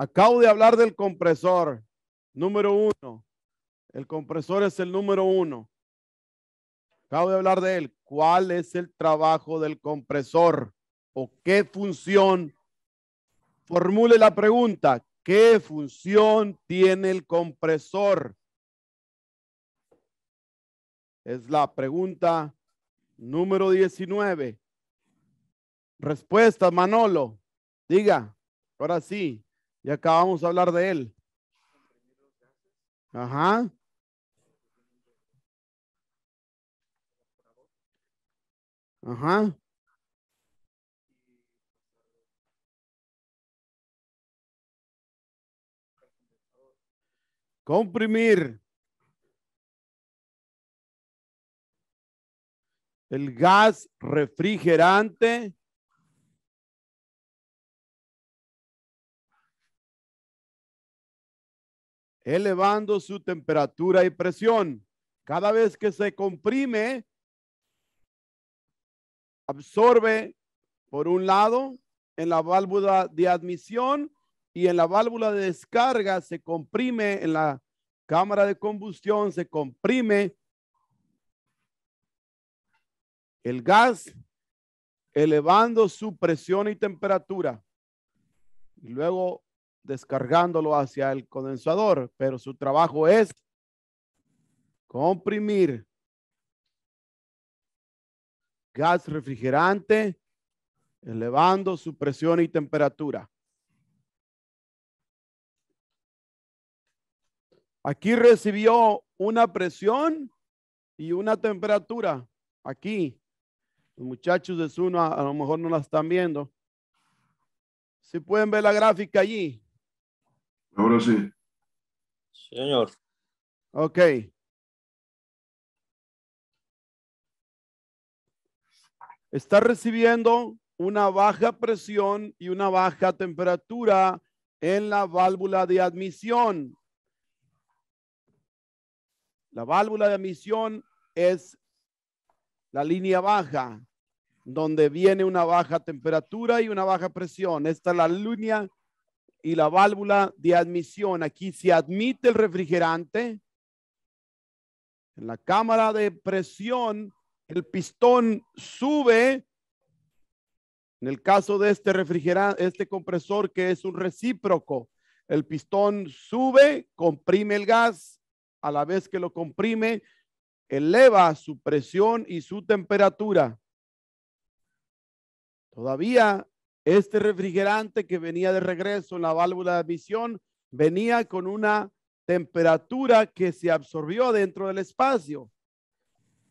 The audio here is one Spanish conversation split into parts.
Acabo de hablar del compresor, número uno. El compresor es el número uno. Acabo de hablar de él. ¿Cuál es el trabajo del compresor? ¿O qué función? Formule la pregunta. ¿Qué función tiene el compresor? Es la pregunta número 19. Respuesta, Manolo. Diga, ahora sí, ya acabamos de hablar de él. Ajá. Ajá. Comprimir. El gas refrigerante. Elevando su temperatura y presión. Cada vez que se comprime, absorbe por un lado en la válvula de admisión y en la válvula de descarga se comprime en la cámara de combustión, se comprime el gas elevando su presión y temperatura. Y luego descargándolo hacia el condensador, pero su trabajo es comprimir gas refrigerante, elevando su presión y temperatura. Aquí recibió una presión y una temperatura. Aquí, los muchachos de Zuno a, lo mejor no la están viendo. Si pueden ver la gráfica allí. Ahora sí. Señor. Ok. Está recibiendo una baja presión y una baja temperatura en la válvula de admisión. La válvula de admisión es la línea baja, donde viene una baja temperatura y una baja presión. Esta es la línea y la válvula de admisión. Aquí se admite el refrigerante. En la cámara de presión, el pistón sube. En el caso de este refrigerante, este compresor que es un recíproco, el pistón sube, comprime el gas, a la vez que lo comprime, eleva su presión y su temperatura. Todavía este refrigerante que venía de regreso en la válvula de admisión venía con una temperatura que se absorbió dentro del espacio.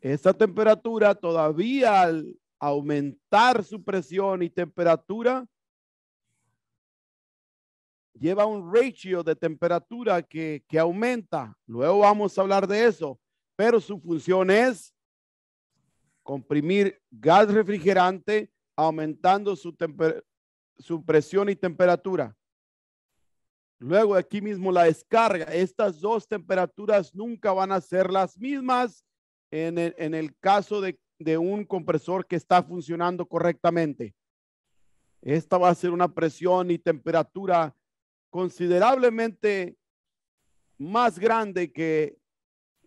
Esta temperatura todavía al aumentar su presión y temperatura lleva un ratio de temperatura que, que aumenta. Luego vamos a hablar de eso, pero su función es comprimir gas refrigerante aumentando su, presión y temperatura. Luego aquí mismo la descarga. Estas dos temperaturas nunca van a ser las mismas en el, caso de un compresor que está funcionando correctamente. Esta va a ser una presión y temperatura considerablemente más grande que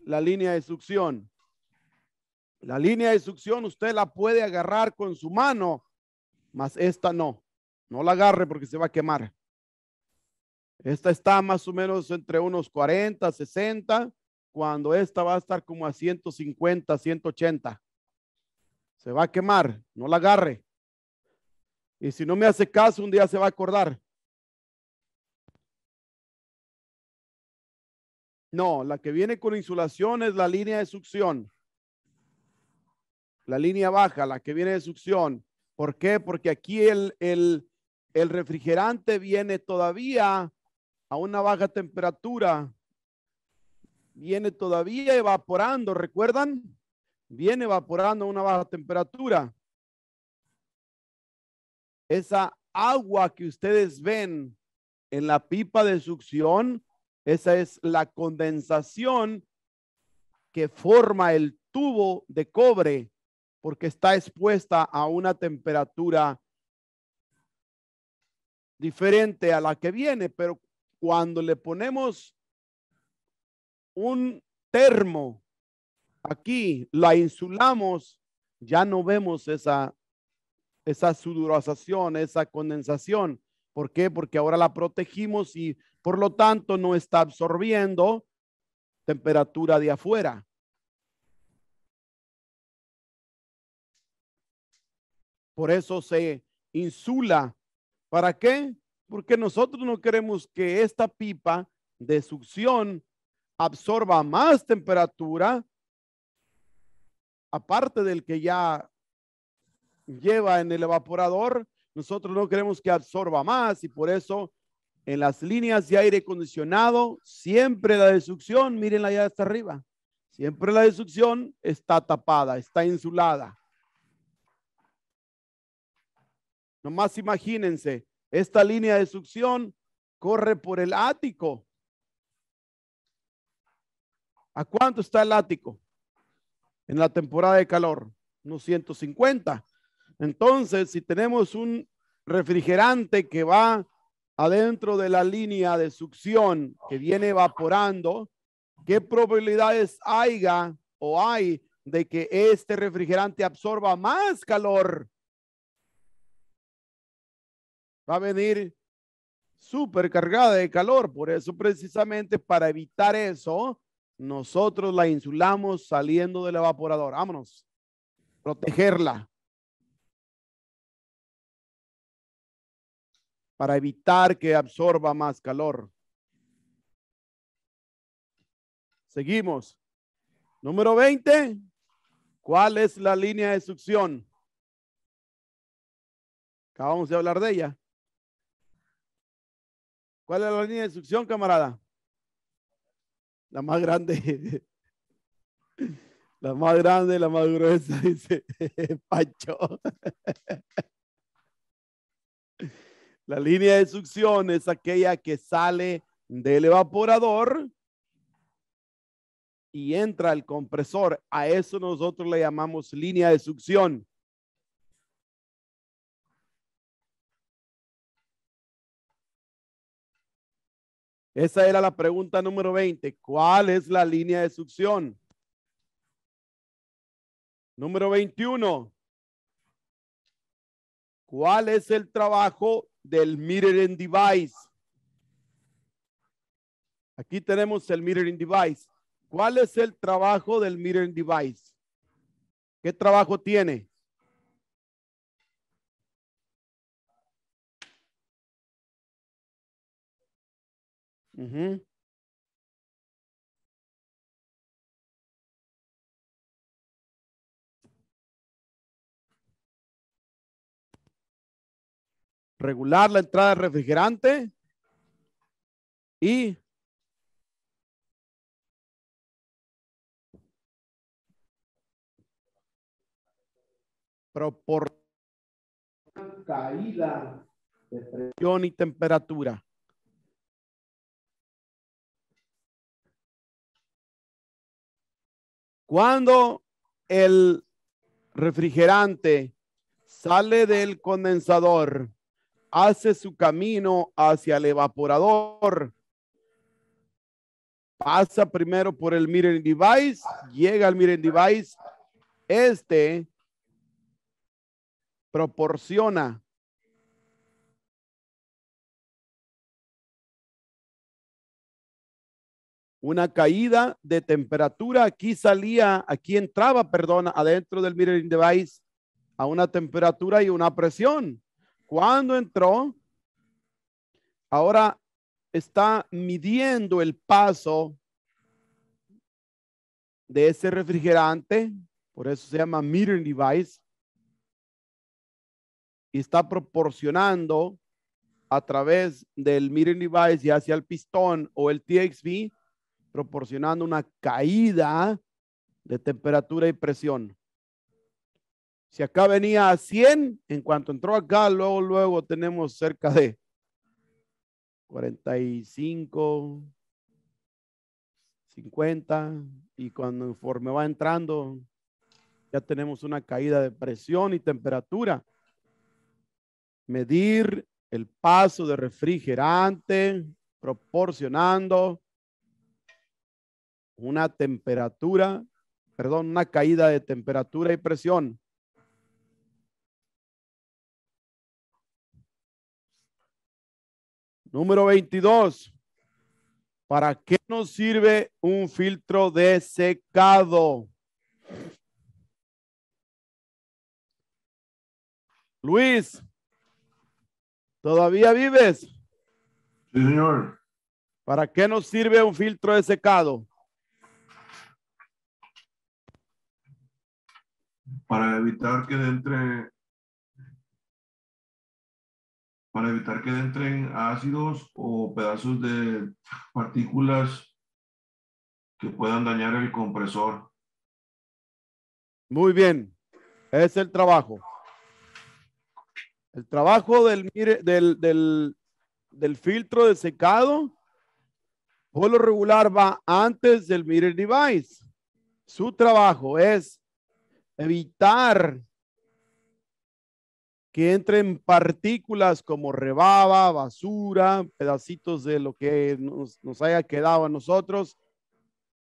la línea de succión. La línea de succión usted la puede agarrar con su mano, mas esta no. No la agarre porque se va a quemar. Esta está más o menos entre unos 40, 60, cuando esta va a estar como a 150, 180. Se va a quemar, no la agarre. Y si no me hace caso, un día se va a acordar. No, la que viene con insulación es la línea de succión. La línea baja, la que viene de succión. ¿Por qué? Porque aquí el, el, el refrigerante viene todavía a una baja temperatura. Viene todavía evaporando, ¿recuerdan? Viene evaporando a una baja temperatura. Esa agua que ustedes ven en la pipa de succión, esa es la condensación que forma el tubo de cobre porque está expuesta a una temperatura diferente a la que viene, pero cuando le ponemos un termo aquí, la insulamos, ya no vemos esa, esa sudoración, esa condensación. ¿Por qué? Porque ahora la protegimos y por lo tanto no está absorbiendo temperatura de afuera. Por eso se insula. ¿Para qué? Porque nosotros no queremos que esta pipa de succión absorba más temperatura, aparte del que ya lleva en el evaporador, nosotros no queremos que absorba más y por eso en las líneas de aire acondicionado, siempre la de succión, mírenla allá hasta arriba, siempre la de succión está tapada, está insulada. Nomás imagínense, esta línea de succión corre por el ático. ¿A cuánto está el ático? En la temporada de calor, unos 150. Entonces, si tenemos un refrigerante que va adentro de la línea de succión que viene evaporando, ¿qué probabilidades haya o hay de que este refrigerante absorba más calor? Va a venir súper cargada de calor. Por eso, precisamente para evitar eso, nosotros la insulamos saliendo del evaporador. Vámonos. Protegerla. para evitar que absorba más calor. Seguimos. Número 20. ¿Cuál es la línea de succión? Acabamos de hablar de ella. ¿Cuál es la línea de succión, camarada? La más grande. La más grande, la más gruesa, dice Pancho. La línea de succión es aquella que sale del evaporador y entra al compresor. A eso nosotros le llamamos línea de succión. Esa era la pregunta número 20. ¿Cuál es la línea de succión? Número 21. ¿Cuál es el trabajo del mirroring device. Aquí tenemos el mirroring device. ¿Cuál es el trabajo del mirroring device? ¿Qué trabajo tiene? Regular la entrada de refrigerante y proporcionar caída de presión y temperatura. Cuando el refrigerante sale del condensador hace su camino hacia el evaporador. Pasa primero por el mirroring device, llega al mirroring device. Este proporciona una caída de temperatura. Aquí salía, aquí entraba, perdón, adentro del mirroring device a una temperatura y una presión. Cuando entró, ahora está midiendo el paso de ese refrigerante, por eso se llama metering device, y está proporcionando a través del metering device y hacia el pistón o el TXV, proporcionando una caída de temperatura y presión. Si acá venía a 100, en cuanto entró acá, luego, luego tenemos cerca de 45, 50, y cuando conforme va entrando, ya tenemos una caída de presión y temperatura. Medir el paso de refrigerante, proporcionando una temperatura, perdón, una caída de temperatura y presión. Número 22. ¿Para qué nos sirve un filtro de secado? Luis, ¿todavía vives? Sí, señor. ¿Para qué nos sirve un filtro de secado? Para evitar que entre para evitar que entren ácidos o pedazos de partículas que puedan dañar el compresor. Muy bien, es el trabajo. El trabajo del, del, del, del filtro de secado, por lo regular va antes del mirror device. Su trabajo es evitar que entren partículas como rebaba, basura, pedacitos de lo que nos, nos haya quedado a nosotros.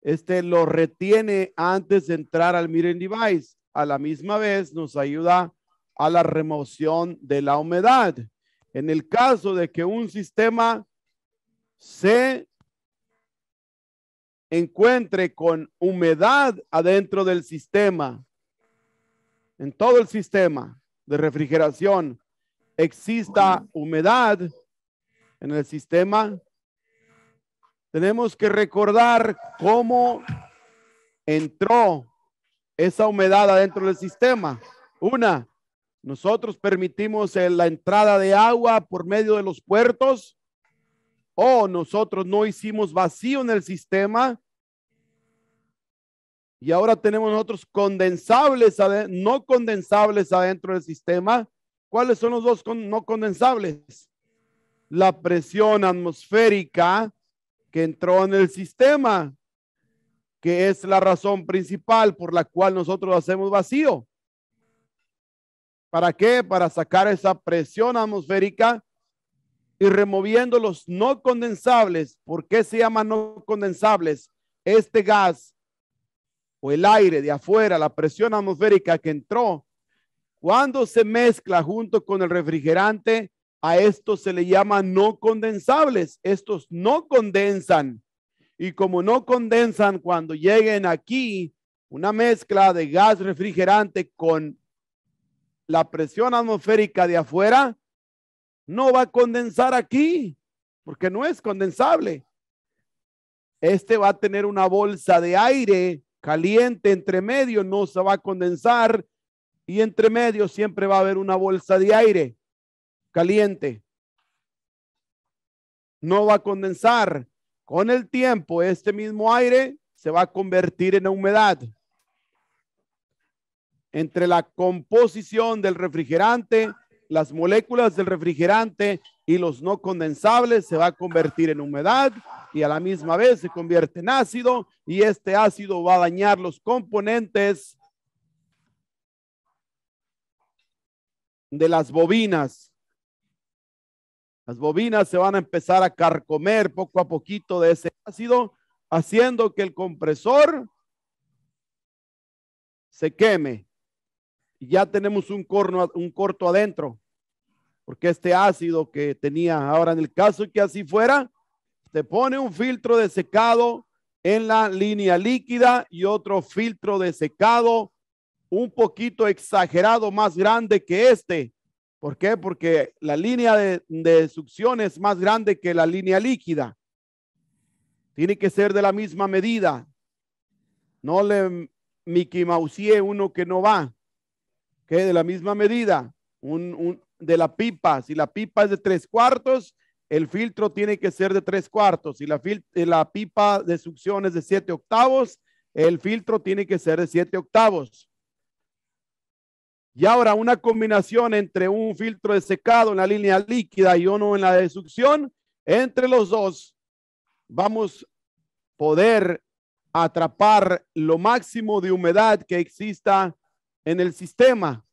Este lo retiene antes de entrar al mirror device. A la misma vez nos ayuda a la remoción de la humedad. En el caso de que un sistema se encuentre con humedad adentro del sistema, en todo el sistema de refrigeración, exista humedad en el sistema, tenemos que recordar cómo entró esa humedad adentro del sistema. Una, nosotros permitimos la entrada de agua por medio de los puertos o nosotros no hicimos vacío en el sistema y ahora tenemos nosotros condensables, no condensables adentro del sistema. ¿Cuáles son los dos no condensables? La presión atmosférica que entró en el sistema, que es la razón principal por la cual nosotros hacemos vacío. ¿Para qué? Para sacar esa presión atmosférica y removiendo los no condensables. ¿Por qué se llaman no condensables? Este gas o el aire de afuera, la presión atmosférica que entró, cuando se mezcla junto con el refrigerante, a esto se le llama no condensables. Estos no condensan. Y como no condensan cuando lleguen aquí, una mezcla de gas refrigerante con la presión atmosférica de afuera, no va a condensar aquí, porque no es condensable. Este va a tener una bolsa de aire caliente entre medio, no se va a condensar y entre medio siempre va a haber una bolsa de aire caliente. No va a condensar. Con el tiempo, este mismo aire se va a convertir en humedad. Entre la composición del refrigerante, las moléculas del refrigerante y los no condensables se va a convertir en humedad y a la misma vez se convierte en ácido y este ácido va a dañar los componentes de las bobinas. Las bobinas se van a empezar a carcomer poco a poquito de ese ácido, haciendo que el compresor se queme. Ya tenemos un, corno, un corto adentro, porque este ácido que tenía ahora en el caso que así fuera, te pone un filtro de secado en la línea líquida y otro filtro de secado un poquito exagerado más grande que este. ¿Por qué? Porque la línea de, de succión es más grande que la línea líquida. Tiene que ser de la misma medida. No le Mickey Mousie uno que no va. De la misma medida. De la pipa. Si la pipa es de tres cuartos, el filtro tiene que ser de tres cuartos. Si la, fil la pipa de succión es de siete octavos, el filtro tiene que ser de siete octavos. Y ahora una combinación entre un filtro de secado en la línea líquida y uno en la de succión, entre los dos vamos poder atrapar lo máximo de humedad que exista en el sistema.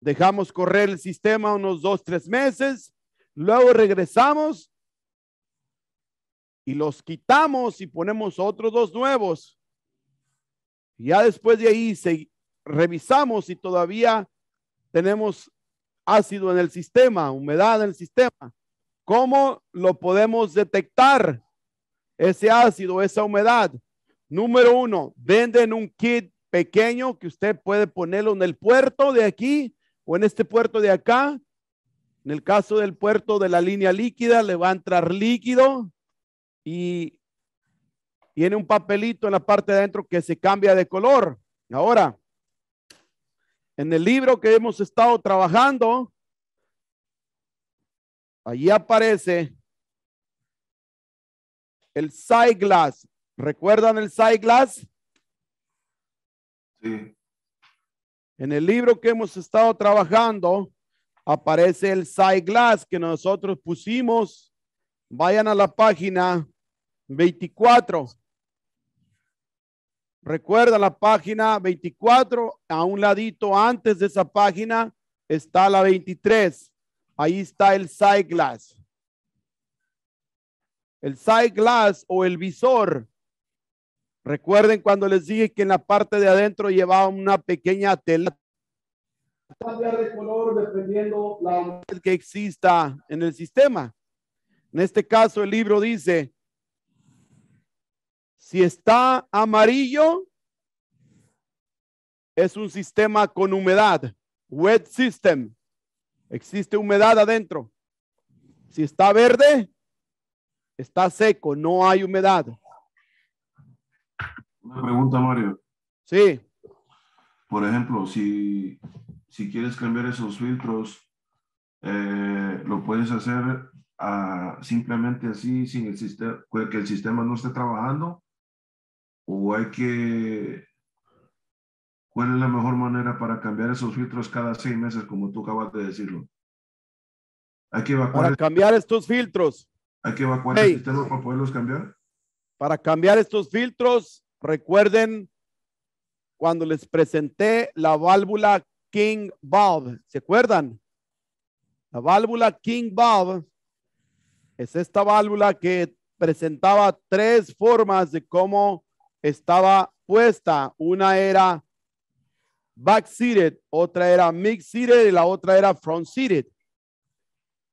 dejamos correr el sistema unos dos, tres meses, luego regresamos y los quitamos y ponemos otros dos nuevos. Ya después de ahí se, revisamos si todavía tenemos ácido en el sistema, humedad en el sistema. ¿Cómo lo podemos detectar? Ese ácido, esa humedad. Número uno, venden un kit pequeño que usted puede ponerlo en el puerto de aquí o en este puerto de acá. En el caso del puerto de la línea líquida, le va a entrar líquido y tiene un papelito en la parte de adentro que se cambia de color. Ahora, en el libro que hemos estado trabajando, allí aparece el side glass. ¿Recuerdan el side glass? En el libro que hemos estado trabajando, aparece el side glass que nosotros pusimos. Vayan a la página 24. Recuerda la página 24, a un ladito antes de esa página está la 23. Ahí está el side glass. El side glass o el visor. Recuerden cuando les dije que en la parte de adentro llevaba una pequeña tela. Cambiar de color dependiendo la que exista en el sistema. En este caso, el libro dice si está amarillo, es un sistema con humedad, wet system. Existe humedad adentro. Si está verde, está seco, no hay humedad. Una pregunta, Mario. Sí, Por ejemplo, si, si quieres cambiar esos filtros, eh, lo puedes hacer ah, simplemente así, sin el sistema, que el sistema no esté trabajando, o hay que, ¿cuál es la mejor manera para cambiar esos filtros cada seis meses, como tú acabas de decirlo? Hay que evacuar, para cambiar estos filtros, hay que evacuar Hey. el sistema para poderlos cambiar. para cambiar estos filtros, recuerden cuando les presenté la válvula King Valve, ¿se acuerdan? La válvula King Valve es esta válvula que presentaba tres formas de cómo estaba puesta. Una era back-seated, otra era mix-seated y la otra era front-seated.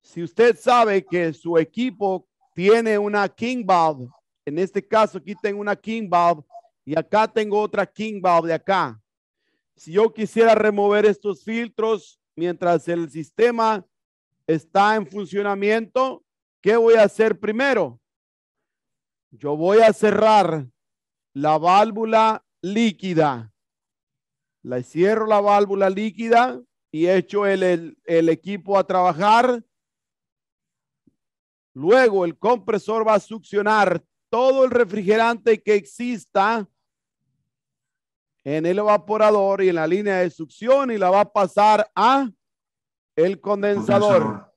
Si usted sabe que su equipo tiene una King Valve, en este caso aquí tengo una King Valve y acá tengo otra King Valve de acá. Si yo quisiera remover estos filtros mientras el sistema está en funcionamiento, ¿qué voy a hacer primero? Yo voy a cerrar la válvula líquida. La cierro la válvula líquida y echo el, el- el equipo a trabajar. Luego el compresor va a succionar todo el refrigerante que exista en el evaporador y en la línea de succión y la va a pasar a el condensador. Condensador.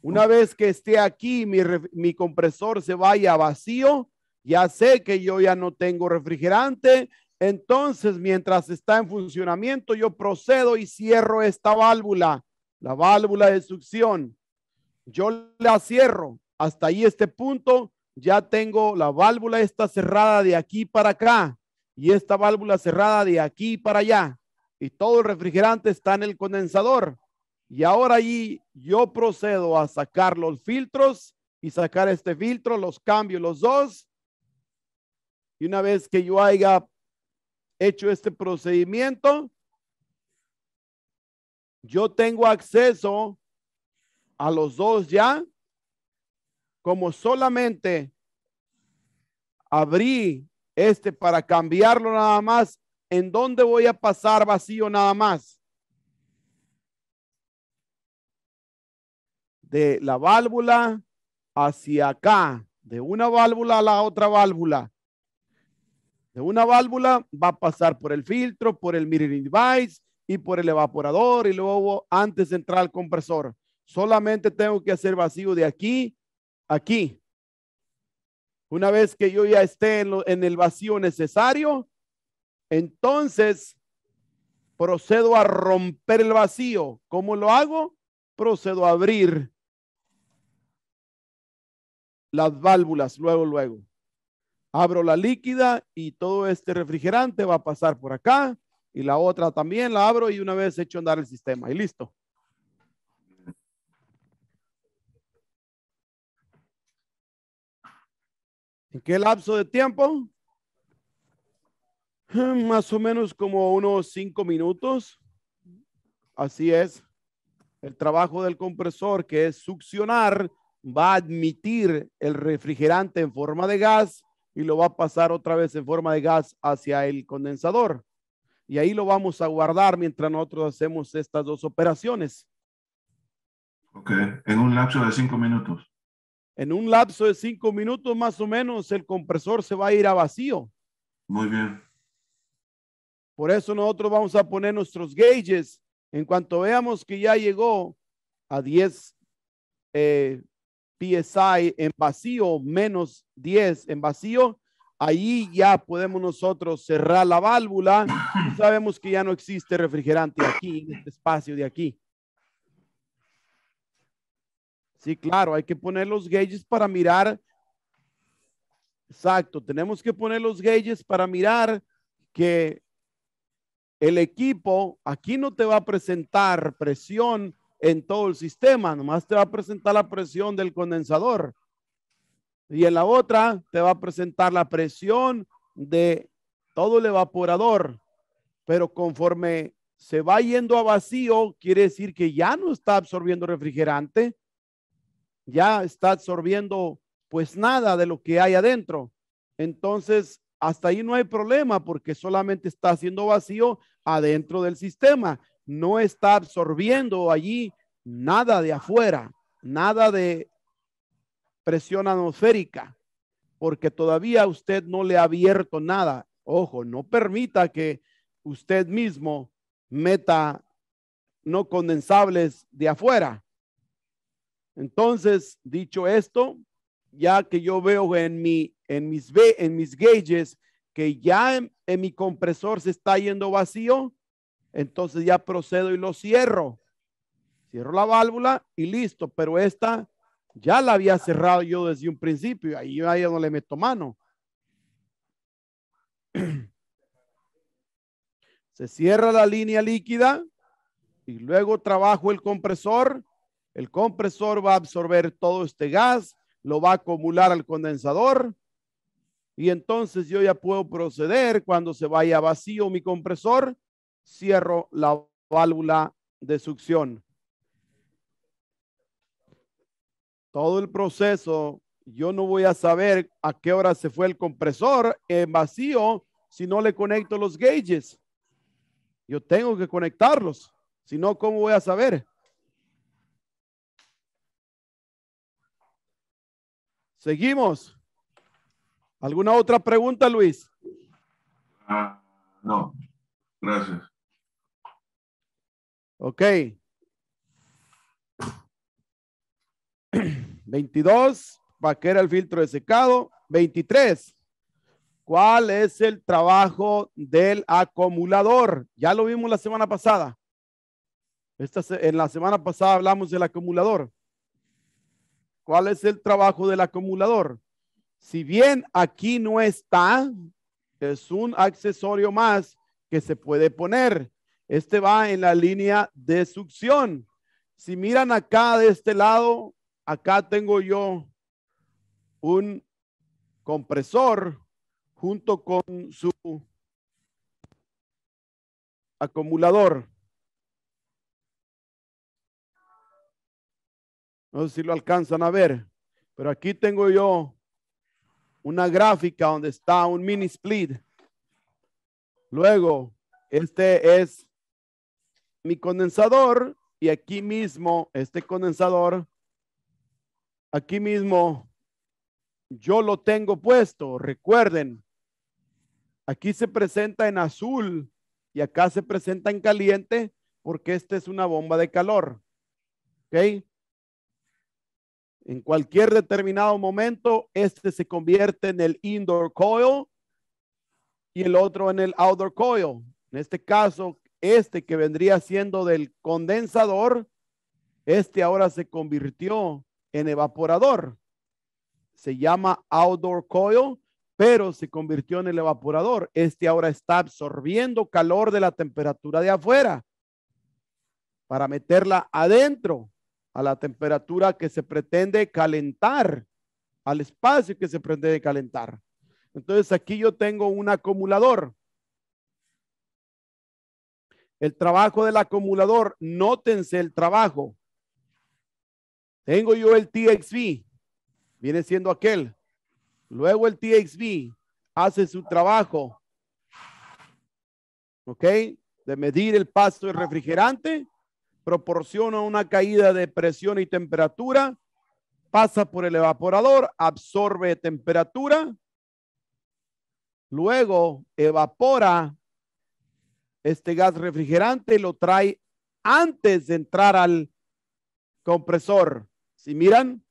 Una vez que esté aquí, mi, mi compresor se vaya vacío, ya sé que yo ya no tengo refrigerante. Entonces, mientras está en funcionamiento, yo procedo y cierro esta válvula, la válvula de succión. Yo la cierro hasta ahí este punto. Ya tengo la válvula esta cerrada de aquí para acá y esta válvula cerrada de aquí para allá. Y todo el refrigerante está en el condensador. Y ahora ahí yo procedo a sacar los filtros y sacar este filtro, los cambio los dos. Y una vez que yo haya hecho este procedimiento, yo tengo acceso a los dos ya. Como solamente abrí este para cambiarlo nada más, ¿en dónde voy a pasar vacío nada más? de la válvula hacia acá, de una válvula a la otra válvula. De una válvula va a pasar por el filtro, por el mirroring device y por el evaporador y luego antes de entrar al compresor. Solamente tengo que hacer vacío de aquí aquí. Una vez que yo ya esté en, lo- en el vacío necesario, entonces procedo a romper el vacío. ¿Cómo lo hago? Procedo a abrir las válvulas luego, luego. Abro la líquida y todo este refrigerante va a pasar por acá y la otra también la abro y una vez hecho andar el sistema y listo. ¿En qué lapso de tiempo? Más o menos como unos cinco minutos. Así es. El trabajo del compresor, que es succionar, va a admitir el refrigerante en forma de gas y lo va a pasar otra vez en forma de gas hacia el condensador. Y ahí lo vamos a guardar mientras nosotros hacemos estas dos operaciones. Ok, en un lapso de cinco minutos. En un lapso de cinco minutos más o menos el compresor se va a ir a vacío. Muy bien. Por eso nosotros vamos a poner nuestros gauges. En cuanto veamos que ya llegó a 10 eh, PSI en vacío, menos 10 en vacío, ahí ya podemos nosotros cerrar la válvula y sabemos que ya no existe refrigerante aquí, en este espacio de aquí. Sí, claro, hay que poner los gauges para mirar. Exacto, tenemos que poner los gauges para mirar que el equipo aquí no te va a presentar presión en todo el sistema, nomás te va a presentar la presión del condensador. Y en la otra te va a presentar la presión de todo el evaporador. Pero conforme se va yendo a vacío, quiere decir que ya no está absorbiendo refrigerante, ya está absorbiendo pues nada de lo que hay adentro. Entonces, hasta ahí no hay problema porque solamente está haciendo vacío adentro del sistema. No está absorbiendo allí nada de afuera, nada de presión atmosférica, porque todavía usted no le ha abierto nada. Ojo, no permita que usted mismo meta no condensables de afuera. Entonces, dicho esto, ya que yo veo en mi en mis en mis gauges que ya en, mi compresor se está yendo vacío, entonces ya procedo y lo cierro. Cierro la válvula y listo, pero esta ya la había cerrado yo desde un principio, ahí yo ahí no le meto mano. Se cierra la línea líquida y luego trabajo el compresor el compresor va a absorber todo este gas, lo va a acumular al condensador y entonces yo ya puedo proceder cuando se vaya vacío mi compresor, cierro la válvula de succión. Todo el proceso, yo no voy a saber a qué hora se fue el compresor en vacío si no le conecto los gauges. Yo tengo que conectarlos, si no, ¿cómo voy a saber? Seguimos. ¿Alguna otra pregunta, Luis? Ah, no, gracias. Ok. 22, era el filtro de secado. 23. ¿Cuál es el trabajo del acumulador? Ya lo vimos la semana pasada. Esta, en la semana pasada hablamos del acumulador. ¿Cuál es el trabajo del acumulador? Si bien aquí no está, es un accesorio más que se puede poner. Este va en la línea de succión. Si miran acá de este lado, acá tengo yo un compresor junto con su acumulador. No sé si lo alcanzan a ver, pero aquí tengo yo una gráfica donde está un mini split. Luego, este es mi condensador y aquí mismo, este condensador, aquí mismo, yo lo tengo puesto. Recuerden, aquí se presenta en azul y acá se presenta en caliente porque esta es una bomba de calor. ¿Ok? En cualquier determinado momento, este se convierte en el indoor coil y el otro en el outdoor coil. En este caso, este que vendría siendo del condensador, este ahora se convirtió en evaporador. Se llama outdoor coil, pero se convirtió en el evaporador. Este ahora está absorbiendo calor de la temperatura de afuera para meterla adentro a la temperatura que se pretende calentar, al espacio que se pretende calentar. Entonces aquí yo tengo un acumulador. El trabajo del acumulador, nótense el trabajo. Tengo yo el TXV, viene siendo aquel. Luego el TXV hace su trabajo, ¿ok? De medir el paso del refrigerante, proporciona una caída de presión y temperatura, pasa por el evaporador, absorbe temperatura, luego evapora este gas refrigerante y lo trae antes de entrar al compresor. Si miran,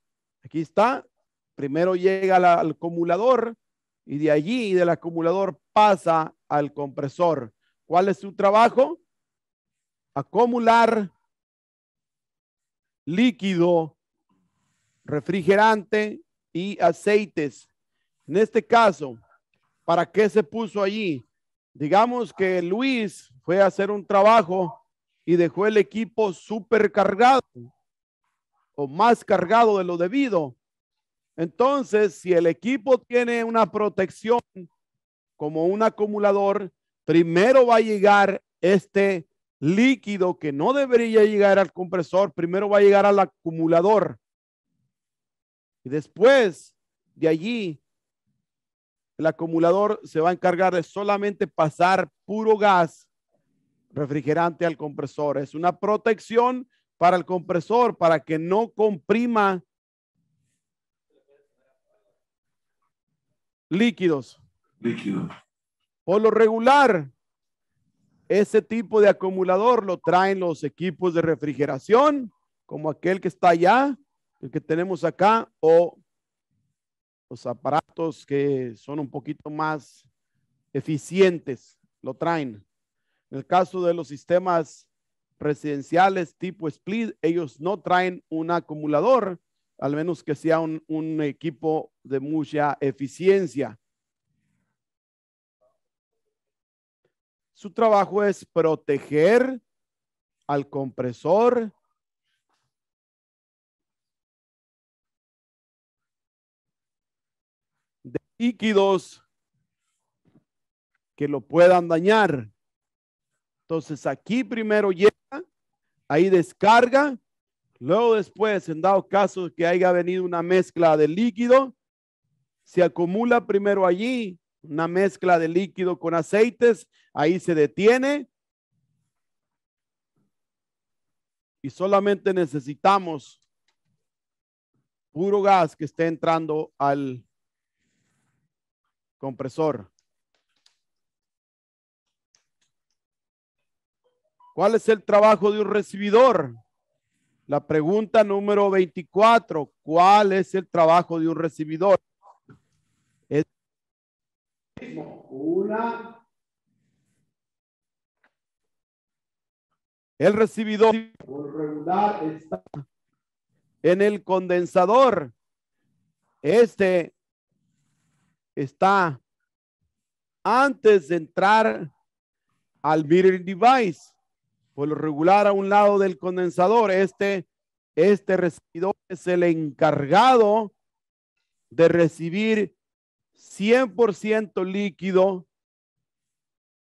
aquí está, primero llega al acumulador y de allí, del acumulador, pasa al compresor. ¿Cuál es su trabajo? Acumular líquido, refrigerante y aceites. En este caso, ¿para qué se puso allí? Digamos que Luis fue a hacer un trabajo y dejó el equipo supercargado o más cargado de lo debido. Entonces, si el equipo tiene una protección como un acumulador, primero va a llegar este líquido que no debería llegar al compresor, primero va a llegar al acumulador. Y después de allí, el acumulador se va a encargar de solamente pasar puro gas refrigerante al compresor. Es una protección para el compresor para que no comprima líquidos. Líquidos. Por lo regular, ese tipo de acumulador lo traen los equipos de refrigeración, como aquel que está allá, el que tenemos acá, o los aparatos que son un poquito más eficientes, lo traen. En el caso de los sistemas residenciales tipo split, ellos no traen un acumulador, al menos que sea un, un equipo de mucha eficiencia. Su trabajo es proteger al compresor de líquidos que lo puedan dañar. Entonces aquí primero llega, ahí descarga, luego después, en dado caso que haya venido una mezcla de líquido, se acumula primero allí una mezcla de líquido con aceites, ahí se detiene. Y solamente necesitamos puro gas que esté entrando al compresor. ¿Cuál es el trabajo de un recibidor? La pregunta número 24, ¿cuál es el trabajo de un recibidor? Una el recibidor por regular está en el condensador. Este está antes de entrar al mirroring device por lo regular a un lado del condensador. Este, este recibidor es el encargado de recibir 100% líquido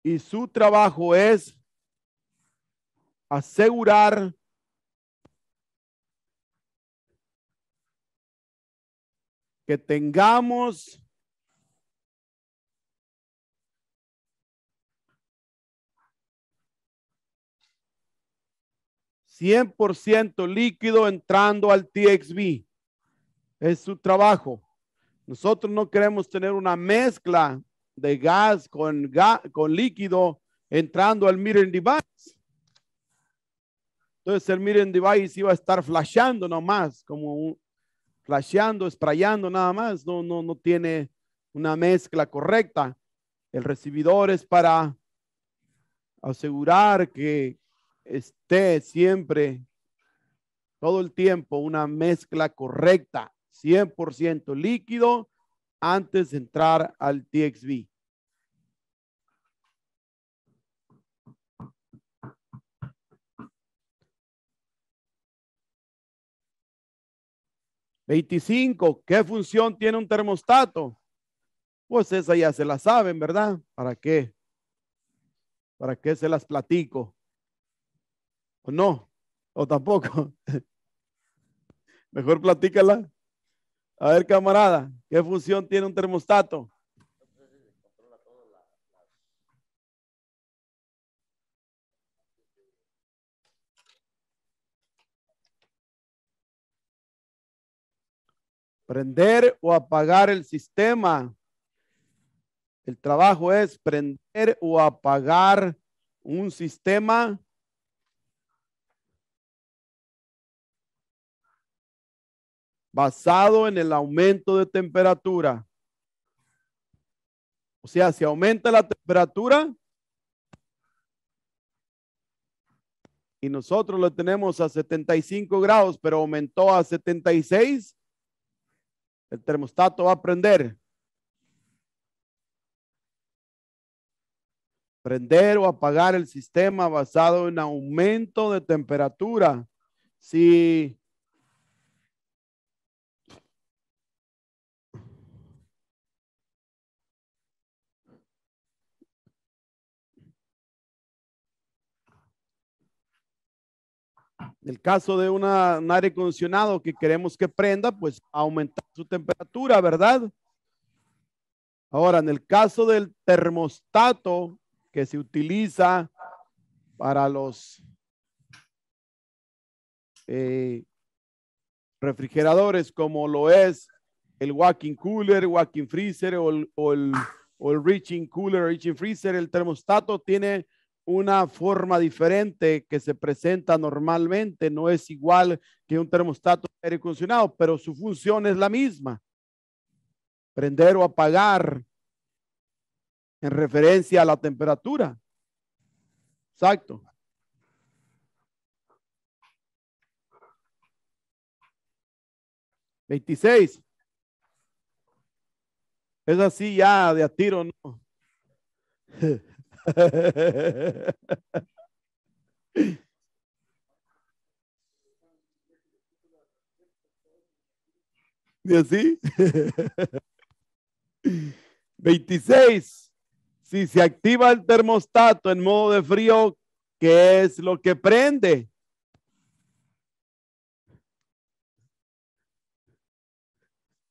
y su trabajo es asegurar que tengamos ciento líquido entrando al TXV. Es su trabajo. Nosotros no queremos tener una mezcla de gas con, con líquido entrando al mirroring device. Entonces el mirroring device iba a estar flasheando nomás, como flasheando, sprayando nada más. No, no, no tiene una mezcla correcta. El recibidor es para asegurar que esté siempre, todo el tiempo, una mezcla correcta, 100% líquido antes de entrar al TXV. Veinticinco, ¿qué función tiene un termostato? Pues esa ya se la saben, ¿verdad? ¿Para qué? ¿Para qué se las platico? ¿O no? ¿O tampoco? Mejor platícala. A ver, camarada, ¿qué función tiene un termostato? Prender o apagar el sistema. El trabajo es prender o apagar un sistema basado en el aumento de temperatura. O sea, si aumenta la temperatura y nosotros lo tenemos a 75 grados, pero aumentó a 76, el termostato va a prender. Prender o apagar el sistema basado en aumento de temperatura. Si el caso de un aire acondicionado que queremos que prenda, pues aumentar su temperatura, ¿verdad? Ahora, en el caso del termostato que se utiliza para los eh, refrigeradores, como lo es el walking cooler, walking freezer o o el reaching cooler, reaching freezer, el termostato tiene una forma diferente que se presenta normalmente, no es igual que un termostato aire acondicionado, pero su función es la misma. Prender o apagar en referencia a la temperatura. Exacto. Veintiséis. Es así ya de a tiro, ¿no? ¿Y así? 26. Si se activa el termostato en modo de frío, ¿qué es lo que prende?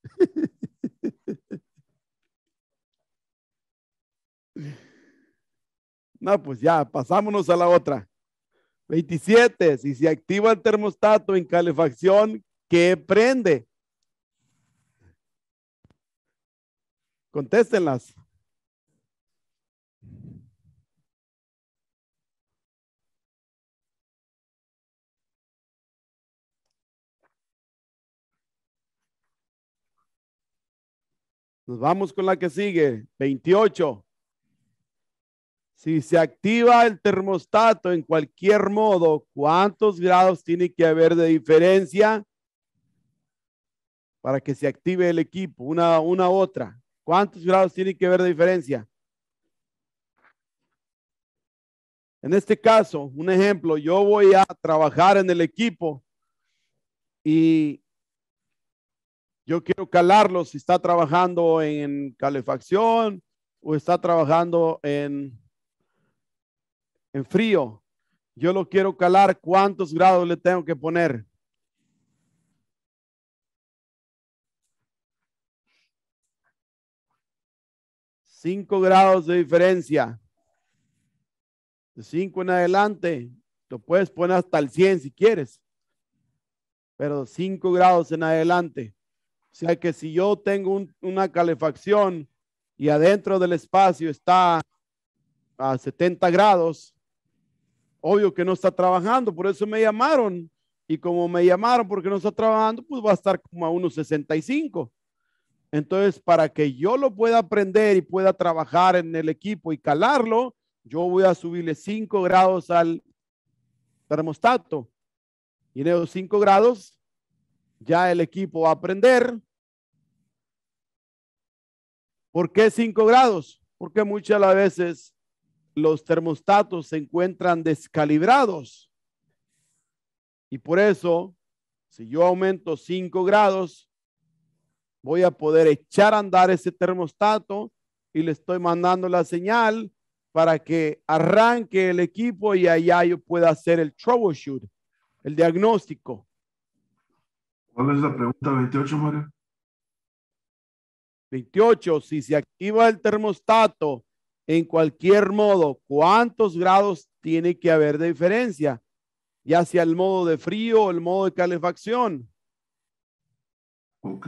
No, pues ya, pasámonos a la otra. 27. Si se activa el termostato en calefacción, ¿qué prende? Contéstenlas. Nos vamos con la que sigue. 28. Si se activa el termostato en cualquier modo, ¿cuántos grados tiene que haber de diferencia para que se active el equipo? Una, una otra. ¿Cuántos grados tiene que haber de diferencia? En este caso, un ejemplo, yo voy a trabajar en el equipo y yo quiero calarlo si está trabajando en calefacción o está trabajando en en frío, yo lo quiero calar, ¿cuántos grados le tengo que poner? Cinco grados de diferencia. De cinco en adelante, lo puedes poner hasta el 100 si quieres. Pero cinco grados en adelante. O sea que si yo tengo una calefacción y adentro del espacio está a 70 grados, obvio que no está trabajando, por eso me llamaron. Y como me llamaron porque no está trabajando, pues va a estar como a unos 65. Entonces, para que yo lo pueda aprender y pueda trabajar en el equipo y calarlo, yo voy a subirle 5 grados al termostato. Y en esos 5 grados, ya el equipo va a aprender. ¿Por qué 5 grados? Porque muchas las veces los termostatos se encuentran descalibrados. Y por eso, si yo aumento 5 grados, voy a poder echar a andar ese termostato y le estoy mandando la señal para que arranque el equipo y allá yo pueda hacer el troubleshoot, el diagnóstico. ¿Cuál es la pregunta 28, Mario? 28. Si se activa el termostato en cualquier modo, ¿cuántos grados tiene que haber de diferencia? Ya sea el modo de frío o el modo de calefacción. Ok.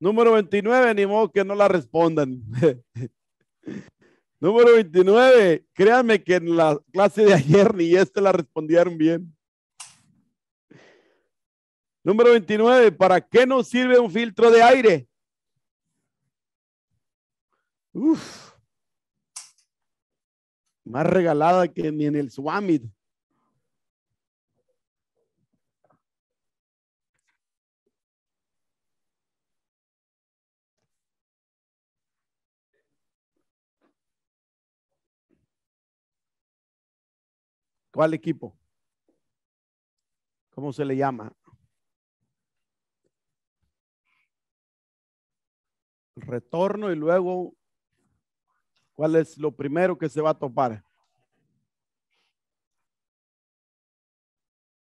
Número 29, ni modo que no la respondan. Número 29, créanme que en la clase de ayer ni este la respondieron bien. Número 29, ¿para qué nos sirve un filtro de aire? Uf. Más regalada que ni en el Swamit. ¿Cuál equipo? ¿Cómo se le llama? Retorno y luego, ¿cuál es lo primero que se va a topar?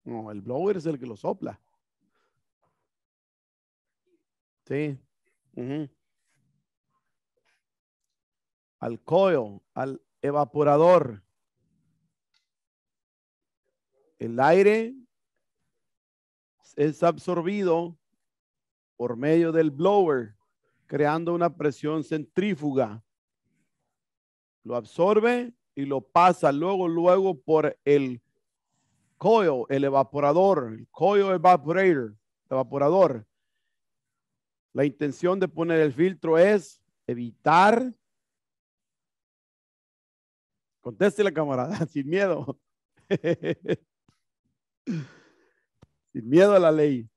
No, el blower es el que lo sopla. Sí. Al coil, al evaporador. El aire es absorbido por medio del blower, creando una presión centrífuga. Lo absorbe y lo pasa luego, luego por el coil, el evaporador, el coil evaporator, evaporador. La intención de poner el filtro es evitar. Conteste la camarada, sin miedo. Sin miedo a la ley.